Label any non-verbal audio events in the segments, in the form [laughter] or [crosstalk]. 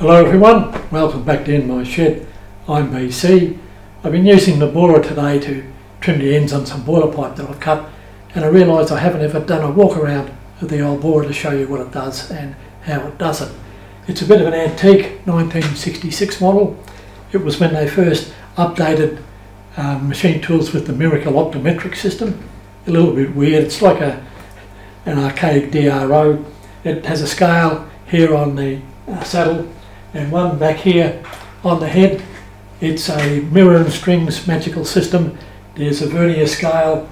Hello everyone, welcome back to In My Shed. I'm BC. I've been using the borer today to trim the ends on some boiler pipe that I've cut and I realised I haven't ever done a walk around of the old borer to show you what it does and how it does it. It's a bit of an antique 1966 model. It was when they first updated um, machine tools with the Miracle optometric system. A little bit weird, it's like a an archaic DRO. It has a scale here on the uh, saddle and one back here on the head. It's a mirror and strings magical system. There's a vernier scale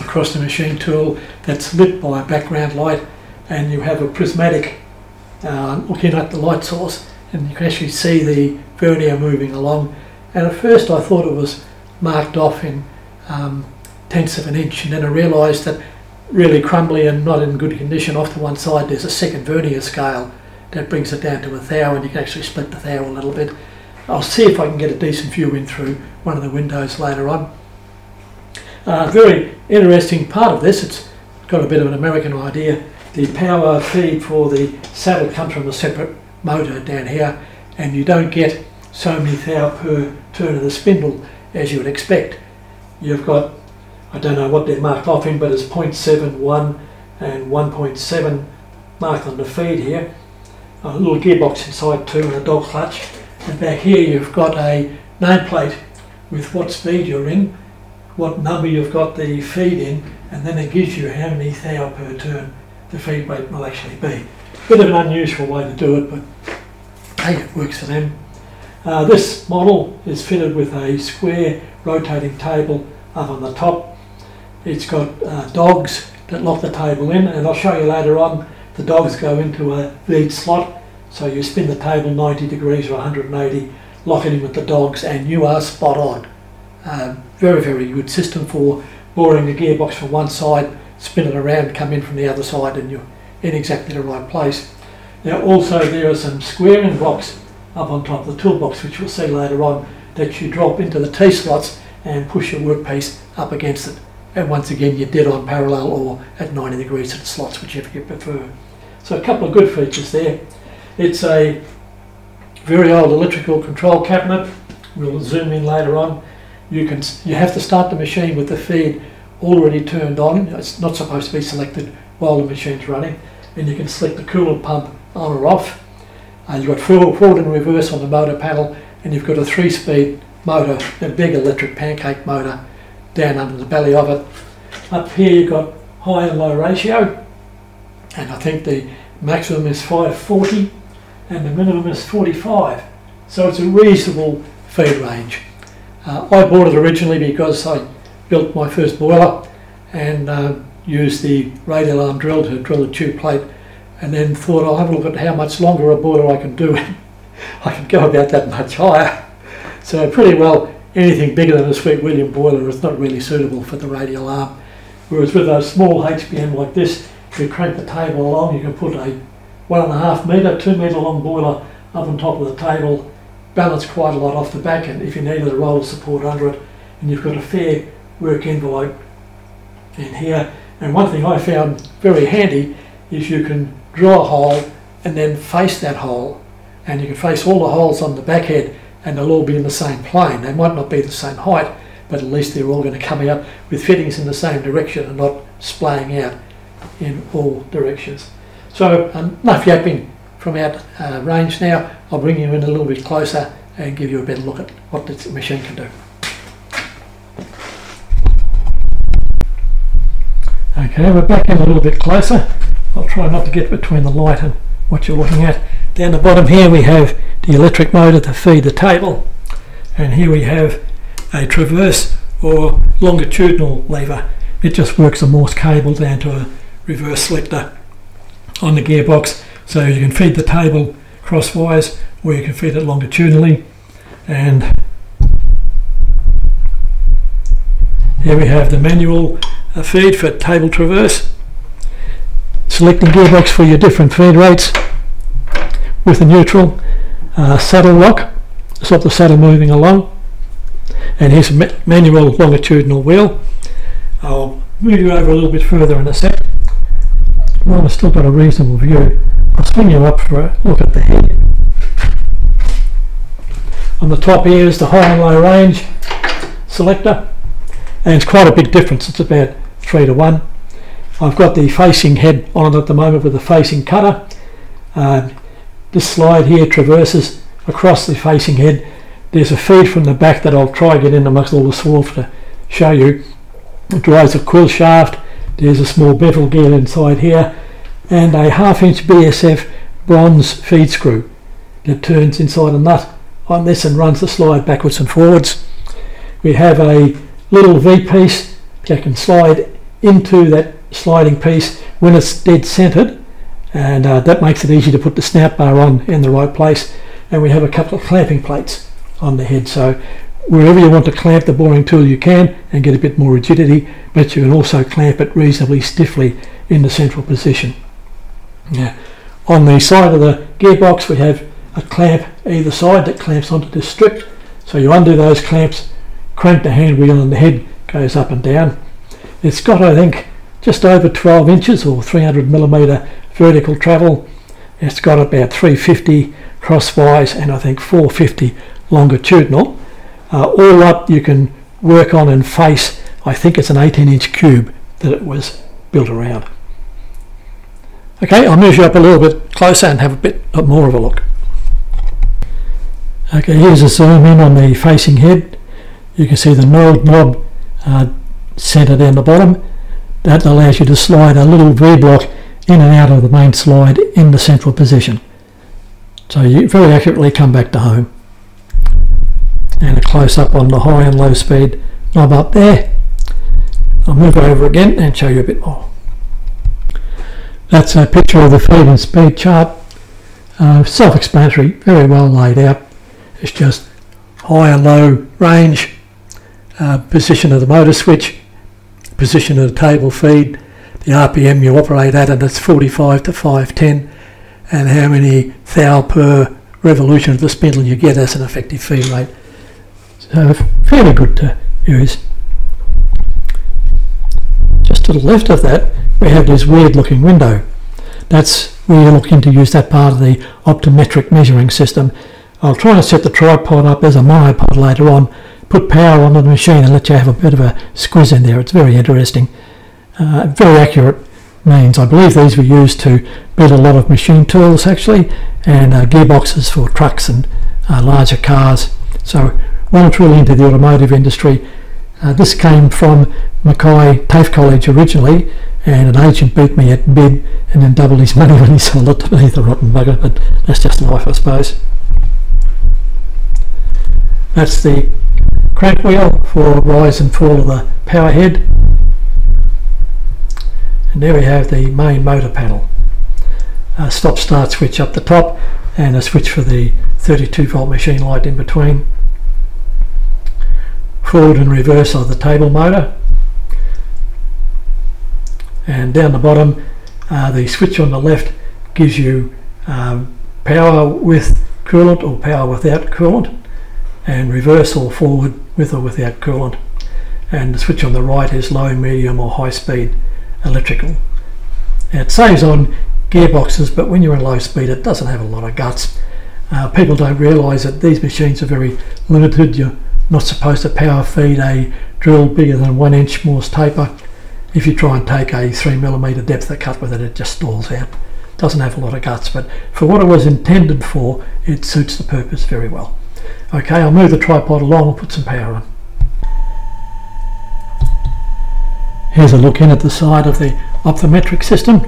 across the machine tool that's lit by a background light and you have a prismatic uh, looking at the light source and you can actually see the vernier moving along and at first I thought it was marked off in um, tenths of an inch and then I realised that really crumbly and not in good condition off to one side there's a second vernier scale that brings it down to a thou and you can actually split the thou a little bit. I'll see if I can get a decent view in through one of the windows later on. Uh, very interesting part of this, it's got a bit of an American idea. The power feed for the saddle comes from a separate motor down here and you don't get so many thou per turn of the spindle as you would expect. You've got, I don't know what they're marked off in, but it's 0.71 and 1.7 marked on the feed here a little gearbox inside too and a dog clutch. And back here you've got a nameplate with what speed you're in, what number you've got the feed in, and then it gives you how many thou per turn the feed rate will actually be. Bit of an unusual way to do it, but hey, it works for them. Uh, this model is fitted with a square rotating table up on the top. It's got uh, dogs that lock the table in, and I'll show you later on the dogs go into a lead slot, so you spin the table 90 degrees or 180, lock it in with the dogs, and you are spot on. Uh, very, very good system for boring the gearbox from one side, spin it around, come in from the other side, and you're in exactly the right place. Now also there are some squaring blocks up on top of the toolbox, which we'll see later on, that you drop into the T-slots and push your workpiece up against it. And once again, you're dead on parallel or at 90 degrees to the slots, whichever you prefer. So a couple of good features there. It's a very old electrical control cabinet. We'll zoom in later on. You can you have to start the machine with the feed already turned on. It's not supposed to be selected while the machine's running. And you can select the coolant pump on or off. Uh, you've got forward and reverse on the motor panel and you've got a three-speed motor, a big electric pancake motor down under the belly of it. Up here you've got high and low ratio and I think the maximum is 540 and the minimum is 45 so it's a reasonable feed range. Uh, I bought it originally because I built my first boiler and uh, used the radial arm drill to drill the tube plate and then thought I'll have a look at how much longer a boiler I can do [laughs] I can go about that much higher. So pretty well anything bigger than a Sweet William boiler is not really suitable for the radial arm whereas with a small HBM like this you crank the table along, you can put a one and a half metre, two metre long boiler up on top of the table, balance quite a lot off the back, and if you needed a roller support under it, and you've got a fair work envelope in here. And one thing I found very handy is you can drill a hole and then face that hole, and you can face all the holes on the back head, and they'll all be in the same plane. They might not be the same height, but at least they're all going to come out with fittings in the same direction and not splaying out in all directions. So enough yapping from out uh, range now. I'll bring you in a little bit closer and give you a better look at what this machine can do. Okay, we're back in a little bit closer. I'll try not to get between the light and what you're looking at. Down the bottom here we have the electric motor to feed the table and here we have a traverse or longitudinal lever. It just works a Morse cable down to a reverse selector on the gearbox. So you can feed the table crosswise or you can feed it longitudinally. And here we have the manual uh, feed for table traverse. Selecting gearbox for your different feed rates with the neutral uh, saddle lock. Stop the saddle moving along. And here's a manual longitudinal wheel. I'll move you over a little bit further in a sec well, I've still got a reasonable view. I'll swing you up for a look at the head. On the top here is the high and low range selector and it's quite a big difference. It's about 3 to 1. I've got the facing head on it at the moment with the facing cutter. Uh, this slide here traverses across the facing head. There's a feed from the back that I'll try and get in amongst all the swarf to show you. It drives a quill shaft. There's a small bevel gear inside here and a half inch BSF bronze feed screw that turns inside a nut on this and runs the slide backwards and forwards. We have a little V-piece that can slide into that sliding piece when it's dead centered and uh, that makes it easy to put the snout bar on in the right place and we have a couple of clamping plates on the head so wherever you want to clamp the boring tool you can and get a bit more rigidity but you can also clamp it reasonably stiffly in the central position. Now, On the side of the gearbox we have a clamp either side that clamps onto this strip so you undo those clamps crank the hand wheel and the head goes up and down. It's got I think just over 12 inches or 300 millimeter vertical travel. It's got about 350 crosswise and I think 450 longitudinal. Uh, all up you can work on and face I think it's an 18 inch cube that it was built around. Okay, I'll move you up a little bit closer and have a bit more of a look. Okay, here's a zoom in on the facing head you can see the knurled knob uh, centre down the bottom. That allows you to slide a little V-block in and out of the main slide in the central position. So you very accurately come back to home. And a close-up on the high and low speed knob up there. I'll move over again and show you a bit more. That's a picture of the feed and speed chart. Uh, Self-explanatory, very well laid out. It's just high and low range uh, position of the motor switch, position of the table feed, the RPM you operate at, and it's 45 to 510, and how many thou per revolution of the spindle you get as an effective feed rate. So fairly good to use. Just to the left of that, we have this weird looking window. That's where you're looking to use that part of the optometric measuring system. I'll try and set the tripod up as a monopod later on put power on the machine and let you have a bit of a squiz in there. It's very interesting. Uh, very accurate means. I believe these were used to build a lot of machine tools actually and uh, gearboxes for trucks and uh, larger cars. So went really into the automotive industry. Uh, this came from Mackay TAFE College originally and an agent beat me at bid and then doubled his [laughs] money when he sold it to me, the rotten bugger, but that's just life I suppose. That's the crank wheel for rise and fall of the power head and there we have the main motor panel a stop start switch up the top and a switch for the 32 volt machine light in between forward and reverse of the table motor and down the bottom uh, the switch on the left gives you um, power with coolant or power without coolant and reverse or forward with or without coolant and the switch on the right is low, medium or high speed electrical. it saves on gearboxes but when you're in low speed it doesn't have a lot of guts. Uh, people don't realise that these machines are very limited. You're not supposed to power feed a drill bigger than one inch Morse taper. If you try and take a three millimeter depth of cut with it, it just stalls out. Doesn't have a lot of guts, but for what it was intended for, it suits the purpose very well. Okay, I'll move the tripod along and put some power on. Here's a look in at the side of the optometric system.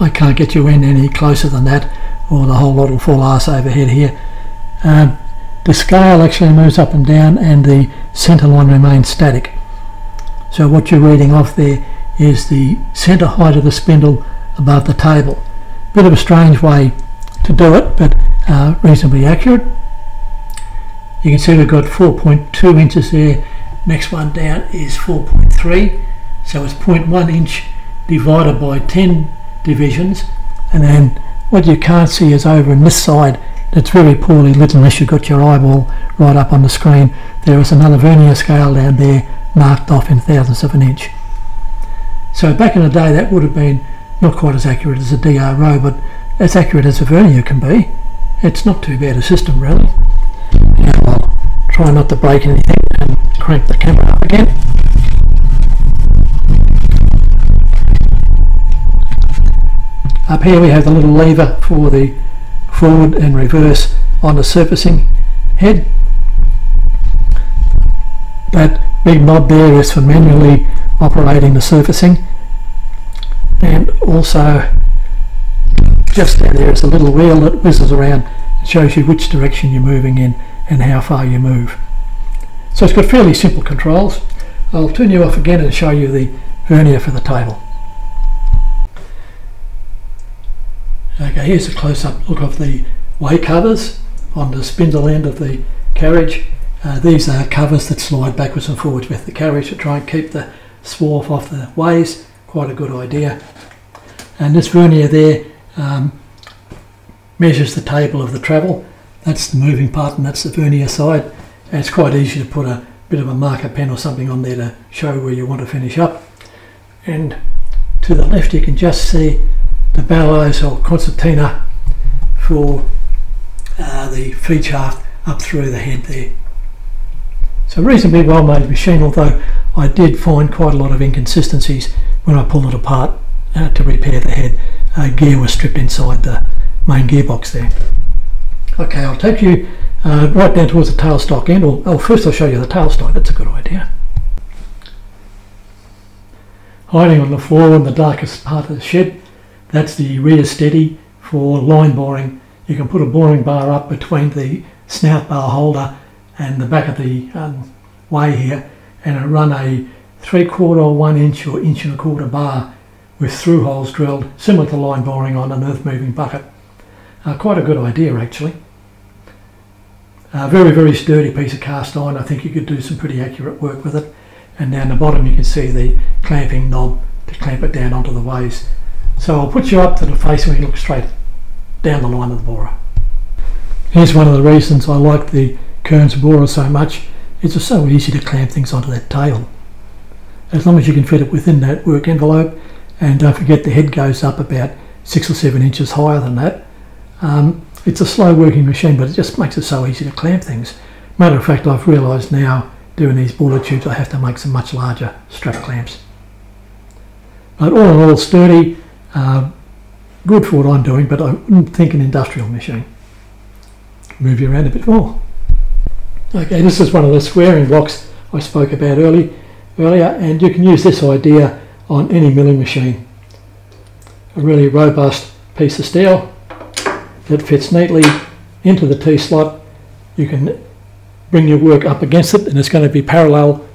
I can't get you in any closer than that or the whole lot will fall arse overhead here. Um, the scale actually moves up and down and the centre line remains static. So what you're reading off there is the centre height of the spindle above the table. Bit of a strange way to do it but uh, reasonably accurate. You can see we've got 4.2 inches there. Next one down is 4.3. So it's 0.1 inch divided by 10 divisions. And then what you can't see is over on this side that's very poorly lit unless you've got your eyeball right up on the screen. There is another vernier scale down there marked off in thousandths of an inch. So back in the day that would have been not quite as accurate as a DRO but as accurate as a vernier can be. It's not too bad a system really. Now I'll try not to break anything and crank the camera up again. Up here we have the little lever for the forward and reverse on the surfacing head. That big knob there is for manually operating the surfacing and also just down there is a little wheel that whizzes around and shows you which direction you're moving in and how far you move. So it's got fairly simple controls. I'll turn you off again and show you the vernier for the table. Okay, here's a close-up look of the way covers on the spindle end of the carriage. Uh, these are covers that slide backwards and forwards with the carriage to try and keep the swarf off the ways. Quite a good idea. And this vernier there um, measures the table of the travel. That's the moving part and that's the vernier side. And it's quite easy to put a bit of a marker pen or something on there to show where you want to finish up. And to the left you can just see the bellows or concertina for uh, the feed shaft up through the head there. So reasonably well made machine although I did find quite a lot of inconsistencies when I pulled it apart uh, to repair the head. Uh, gear was stripped inside the main gearbox there. Okay, I'll take you uh, right down towards the tailstock end. Or, oh, first I'll show you the tailstock. That's a good idea. Hiding on the floor in the darkest part of the shed, that's the rear steady for line boring. You can put a boring bar up between the snout bar holder and the back of the um, way here and run a three quarter or one inch or inch and a quarter bar with through holes drilled, similar to line boring on an earth moving bucket. Uh, quite a good idea actually. A very, very sturdy piece of cast iron. I think you could do some pretty accurate work with it. And down the bottom you can see the clamping knob to clamp it down onto the ways. So I'll put you up to the face where you look straight down the line of the borer. Here's one of the reasons I like the Kearns borer so much. It's just so easy to clamp things onto that tail. As long as you can fit it within that work envelope, and don't forget the head goes up about six or seven inches higher than that. Um, it's a slow working machine but it just makes it so easy to clamp things. Matter of fact I've realised now doing these boiler tubes I have to make some much larger strap clamps. But all in all sturdy, uh, good for what I'm doing but I wouldn't think an industrial machine. Move you around a bit more. Okay this is one of the squaring blocks I spoke about early, earlier and you can use this idea on any milling machine. A really robust piece of steel that fits neatly into the T-slot. You can bring your work up against it and it's going to be parallel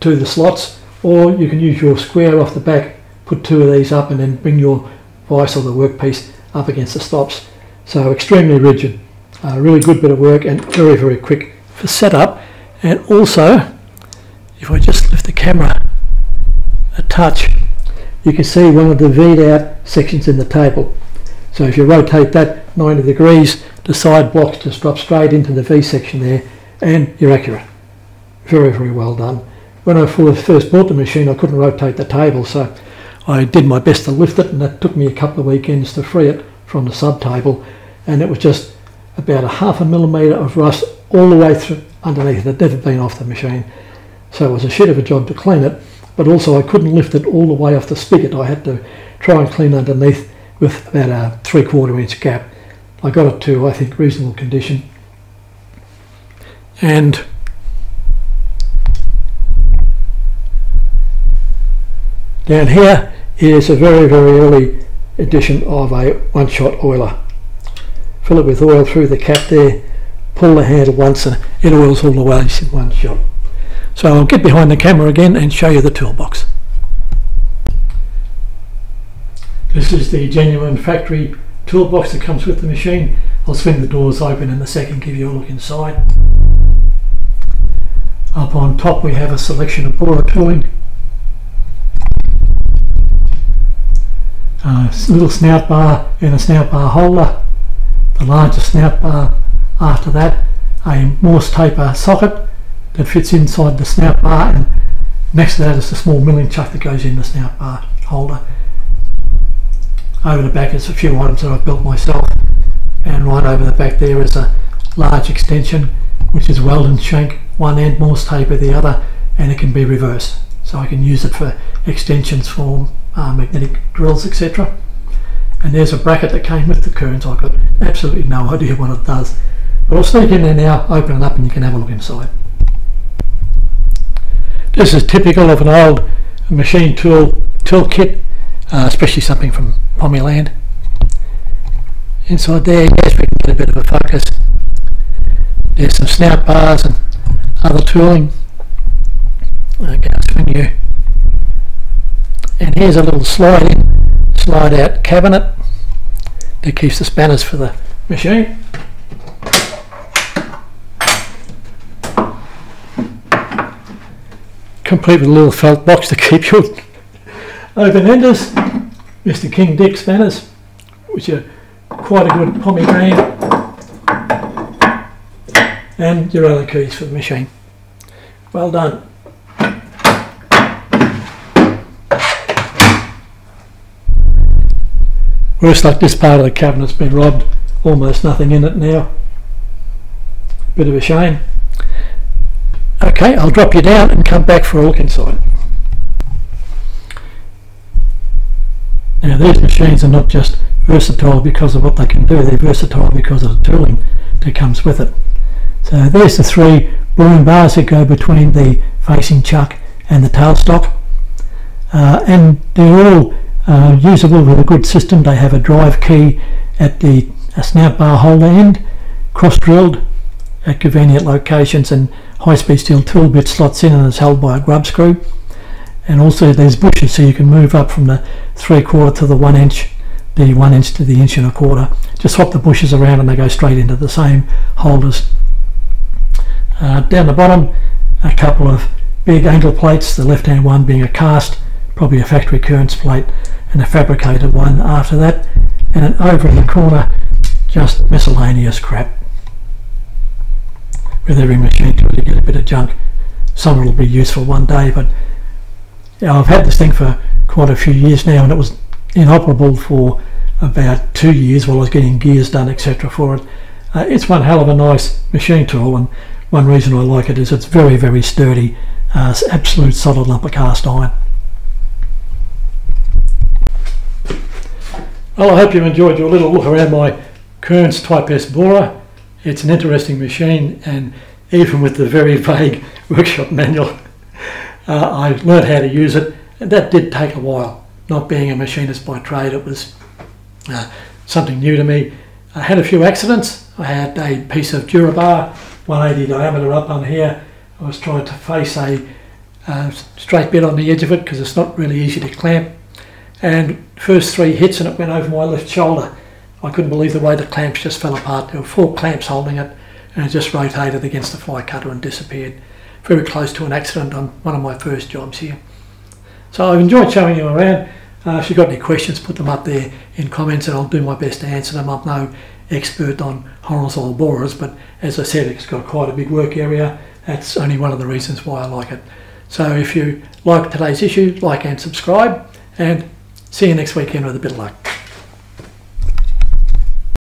to the slots or you can use your square off the back, put two of these up and then bring your vice or the workpiece up against the stops. So extremely rigid, a really good bit of work and very very quick for setup and also if I just lift the camera a touch you can see one of the V'd out sections in the table. So if you rotate that 90 degrees, the side blocks just drop straight into the V section there and you're accurate. Very, very well done. When I first bought the machine, I couldn't rotate the table, so I did my best to lift it and that took me a couple of weekends to free it from the sub table and it was just about a half a millimetre of rust all the way through underneath. It had never been off the machine. So it was a shit of a job to clean it but also I couldn't lift it all the way off the spigot. I had to try and clean underneath with about a three quarter inch gap. I got it to I think reasonable condition and down here is a very very early edition of a one shot oiler. Fill it with oil through the cap there, pull the handle once and it oils all the way in one shot. So I'll get behind the camera again and show you the toolbox. This is the genuine factory toolbox that comes with the machine. I'll swing the doors open in a second, give you a look inside. Up on top we have a selection of borer tooling. A little snout bar and a snout bar holder. The larger snout bar after that, a Morse taper socket that fits inside the snout bar and next to that is the small milling chuck that goes in the snout bar holder. Over the back is a few items that I've built myself and right over the back there is a large extension which is Weldon shank one end, Morse taper the other, and it can be reversed. So I can use it for extensions for uh, magnetic drills, etc. And there's a bracket that came with the Kearns. I've got absolutely no idea what it does. But I'll sneak in there now, open it up, and you can have a look inside. This is typical of an old machine tool tool kit, uh, especially something from Pommyland. Inside there, yes, we can get a bit of a focus. There's some snout bars and other tooling. Swing you. And here's a little slide slide out cabinet that keeps the spanners for the machine. Complete with a little felt box to keep your [laughs] open enders. Mr. King Dick spanners, which are quite a good pomegranate and your other keys for the machine. Well done. Worse luck this part of the cabinet's been robbed, almost nothing in it now. Bit of a shame. Okay, I'll drop you down and come back for a look inside. Now these machines are not just versatile because of what they can do, they're versatile because of the tooling that comes with it. So there's the three boring bars that go between the facing chuck and the tailstock. Uh, and they're all uh, usable with a good system. They have a drive key at the snout bar holder end, cross drilled at convenient locations and high-speed steel tool bit slots in and is held by a grub screw. And also there's bushes so you can move up from the three quarter to the one inch the one inch to the inch and a quarter. Just swap the bushes around and they go straight into the same holders. Uh, down the bottom, a couple of big angle plates, the left hand one being a cast, probably a factory Kearns plate, and a fabricated one after that. And then over in the corner, just miscellaneous crap. With every machine tool you get a bit of junk. Some will be useful one day, but yeah, I've had this thing for quite a few years now and it was inoperable for about two years while I was getting gears done etc for it. Uh, it's one hell of a nice machine tool and one reason I like it is it's very very sturdy, uh, absolute solid lump of cast iron. Well I hope you enjoyed your little look around my Kearns Type S borer. It's an interesting machine and even with the very vague [laughs] workshop manual [laughs] uh, I learned how to use it and that did take a while not being a machinist by trade, it was uh, something new to me. I had a few accidents. I had a piece of Durabar, 180 diameter up on here. I was trying to face a uh, straight bit on the edge of it because it's not really easy to clamp. And first three hits and it went over my left shoulder. I couldn't believe the way the clamps just fell apart. There were four clamps holding it and it just rotated against the fly cutter and disappeared. Very close to an accident on one of my first jobs here. So I've enjoyed showing you around. Uh, if you've got any questions, put them up there in comments and I'll do my best to answer them. I'm no expert on horizontal borers, but as I said, it's got quite a big work area. That's only one of the reasons why I like it. So if you like today's issue, like and subscribe, and see you next weekend with a bit of luck.